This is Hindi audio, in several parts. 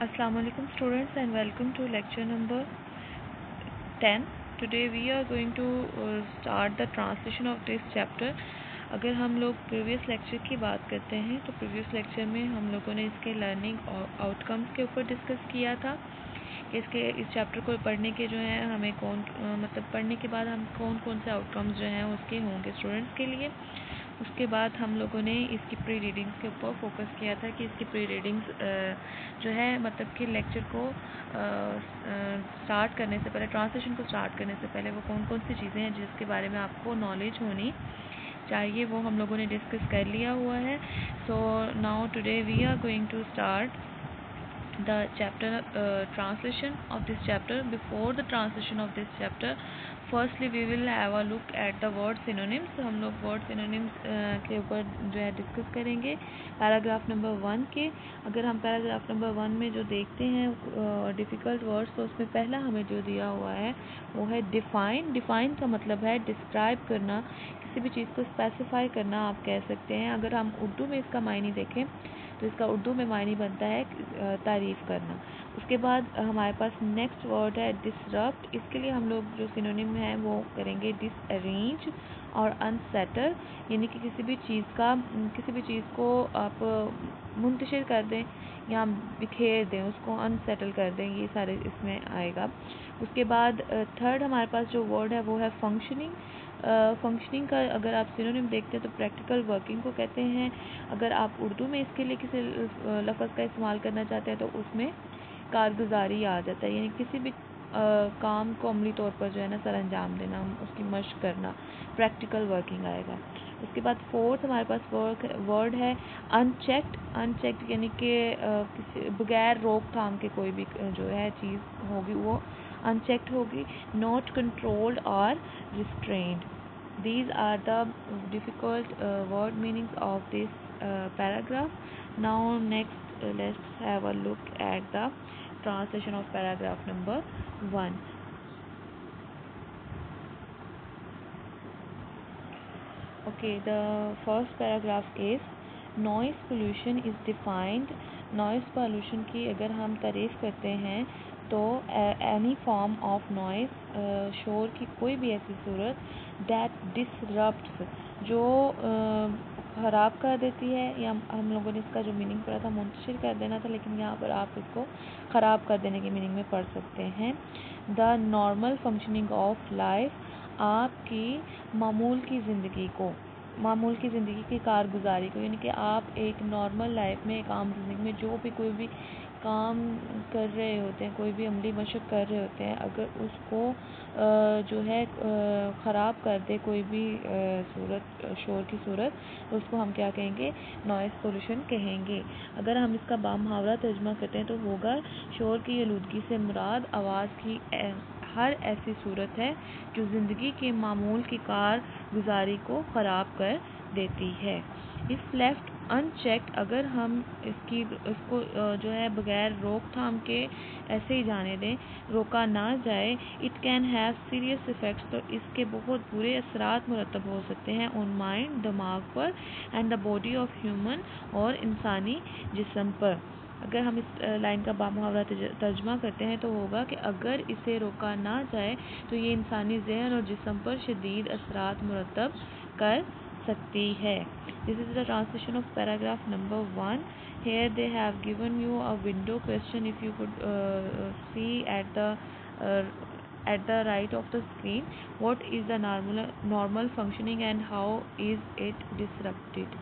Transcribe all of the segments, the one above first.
Alaikum students and welcome to lecture number 10 today we are going to uh, start the translation of this chapter. अगर हम लोग प्रीवियस लेक्चर की बात करते हैं तो प्रीवियस लेक्चर में हम लोगों ने इसके लर्निंग आउटकम्स के ऊपर डिस्कस किया था। इसके इस चैप्टर को पढ़ने के जो है हमें कौन मतलब पढ़ने के बाद हम कौन कौन से आउटकम्स जो हैं उसके होंगे स्टूडेंट्स के लिए। उसके बाद हम लोगों ने इसकी प्री रीडिंग्स के ऊपर फोकस किया था कि इसकी प्री रीडिंग्स जो है मतलब कि लेक्चर को स्टार्ट करने से पहले ट्रांसलेशन को स्टार्ट करने से पहले वो कौन कौन सी चीज़ें हैं जिसके बारे में आपको नॉलेज होनी चाहिए, वो हम लोगों ने डिस्कस कर लिया हुआ है। So now today we are going to start the chapter uh, translation of this chapter. Before the translation of this chapter firstly we will have a look at the word synonyms हम लोग वर्ड सिनोनिम्स के ऊपर जो है डिस्कस करेंगे. पैराग्राफ नंबर वन के. अगर हम पैराग्राफ नंबर वन में जो देखते हैं डिफ़िकल्ट वर्ड्स तो उसमें पहला हमें जो दिया हुआ है वो है डिफ़ाइन डिफ़ाइन का मतलब है डिस्क्राइब करना. किसी भी चीज़ को स्पेसिफाई करना आप कह सकते हैं. अगर हम उर्दू में इसका मायने देखें तो इसका उर्दू में मायने बनता है तारीफ़ करना। उसके बाद हमारे पास नेक्स्ट वर्ड है डिसरप्ट इसके लिए हम लोग जो सिनोनिम है, वो करेंगे डिसअरेंज और अनसेटल यानी कि किसी भी चीज़ का, किसी भी चीज़ को आप मुंतशिर कर दें। या बिखेर दें उसको अनसेटल कर दें ये सारे इसमें आएगा। उसके बाद थर्ड हमारे पास जो वर्ड है वो है फंक्शनिंग फंक्शनिंग का अगर आप सिनोनिम देखते हैं तो प्रैक्टिकल वर्किंग को कहते हैं। अगर आप उर्दू में इसके लिए किसी लफ्ज़ का इस्तेमाल करना चाहते हैं तो उसमें कारगुजारी आ जाता है। यानी किसी भी आ, काम को अमली तौर पर जो है ना सर अंजाम देना उसकी मश्क करना प्रैक्टिकल वर्किंग आएगा। उसके बाद फोर्थ हमारे पास वर्क वर्ड है अनचेक्ड अनचेक्ड यानी कि किसी, बगैर रोक थाम के कोई भी जो है चीज़ होगी वो अनचेक्ड होगी नॉट कंट्रोल्ड और restrained these are the difficult word meanings of this paragraph now next let's have a look at the translation of paragraph number one okay, the first paragraph is, noise pollution is defined. Noise pollution की अगर हम तारीफ़ करते हैं तो एनी फॉर्म ऑफ़ नॉइस शोर की कोई भी ऐसी सूरत दैट डिसरप्ट जो ख़राब कर देती है, या हम लोगों ने इसका जो मीनिंग पढ़ा था, मुंतशिर कर देना था, लेकिन यहाँ पर आप इसको ख़राब कर देने के मीनिंग में पढ़ सकते हैं। The normal functioning of life आपकी मामूल की ज़िंदगी को, मामूल की ज़िंदगी की कारगुजारी को, यानी कि आप एक नॉर्मल लाइफ में, एक आम ज़िंदगी में, जो भी कोई भी काम कर रहे होते हैं, कोई भी अमली मशक कर रहे होते हैं, अगर उसको जो है ख़राब कर दे कोई भी सूरत, शोर की सूरत, उसको हम क्या कहेंगे? नॉइस पोल्यूशन कहेंगे। अगर हम इसका बामहावरा तर्जमा करते हैं तो होगा शोर की आलूदगी से मुराद, आवाज़ की हर ऐसी सूरत है जो ज़िंदगी के मामूल की कार गुजारी को ख़राब कर देती है। इफ़ लेफ़्ट अनचेक्ड अगर हम इसकी, इसको जो है बगैर रोक थाम के ऐसे ही जाने दें, रोका ना जाए it can have serious effects तो इसके बहुत बुरे असरात मुरतब हो सकते हैं ऑन माइंड दिमाग पर and the body of human और इंसानी जिसम पर। अगर हम इस लाइन का बा मुहावरा तर्जमा करते हैं तो होगा कि अगर इसे रोका ना जाए तो ये इंसानी जहन और जिसम पर शदीद असरा मुरतब कर सकती है। This is the translation of paragraph number one here they have given you a window question if you could see at the at the right of the screen what is the normal normal functioning and how is it disrupted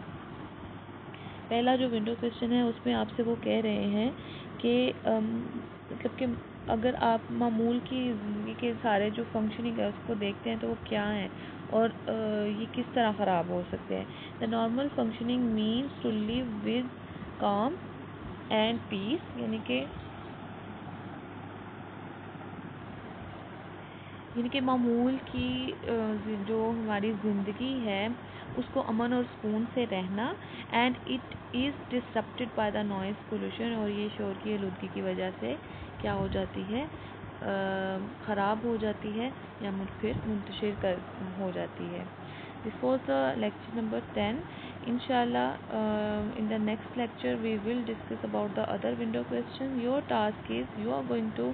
पहला जो विंडो क्वेश्चन है, उसमें आपसे वो कह रहे हैं कि मतलब कि अगर आप मामूल की ज़िंदगी के सारे जो फंक्शनिंग है, उसको देखते हैं तो वो क्या हैं और ये किस तरह ख़राब हो सकते हैं। The normal functioning means to live with calm and peace यानी कि यानी कि मामूल की जो हमारी ज़िंदगी है, उसको अमन और सुकून से रहना and it is disrupted by the noise pollution और ये शोर की आलूदगी की वजह से क्या हो जाती है ख़राब हो जाती है या फिर मुंतशिर कर, हो जाती है। This was the lecture number ten inshallah in the next lecture we will discuss about the other window question. Your task is, you are going to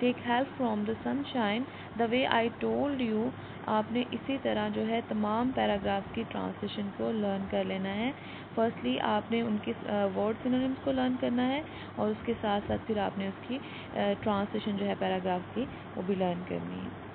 take help from the sunshine the way I told you आपने इसी तरह जो है तमाम पैराग्राफ की ट्रांसलेशन को लर्न कर लेना है। फर्स्टली आपने उनके वर्ड सिनोनिम्स को लर्न करना है और उसके साथ साथ फिर आपने उसकी ट्रांसलेशन जो है पैराग्राफ की, वो भी लर्न करनी है।